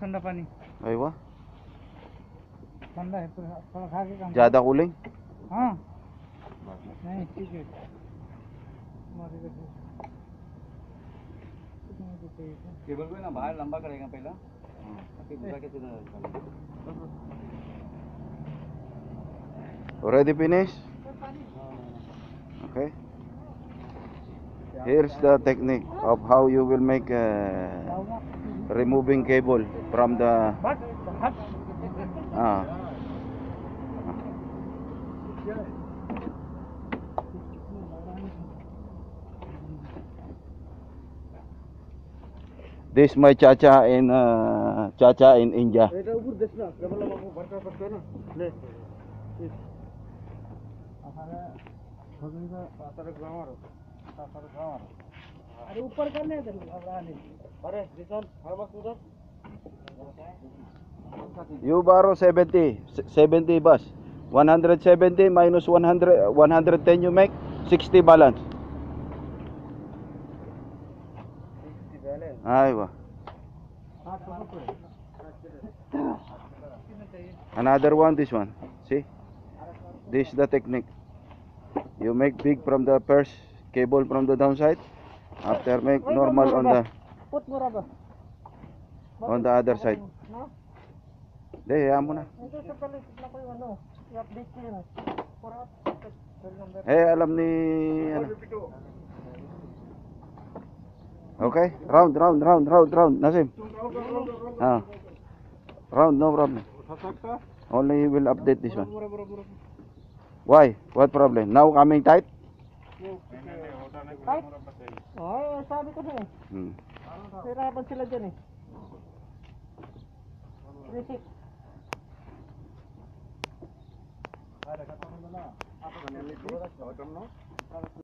ठंडा पानी। ठंडा है थोड़ा खा के काम ज़्यादा कूलिंग? हाँ। नहीं ठीक है। केबल को ना बाहर लंबा करेगा पहला। फिर के सीधा here's the technique of how you will make uh, removing cable from the uh, this my chacha in uh, chacha in india. You borrow 70, 70 bus. 170 minus 100, 110 you make, 60 balance. Another one, this one. See? This is the technique. You make big from the purse. Cable from the downside. After make normal on the Put mo raba. on the other side. No? De, hayaan mo na. Ito sa palit na ko yung ano. I-update ko yun. Para Eh, alam ni... Ano. Okay? Round, round, round, round, round. Nasim? Ah. Round, no problem. Only he will update this one. Why? What problem? Now coming tight? Bike? Oo, oh, sabi ko na eh. Hmm. Hirapan sila dyan eh. Risik. Ada kata mana? Apa kan yang itu? Ada kamu?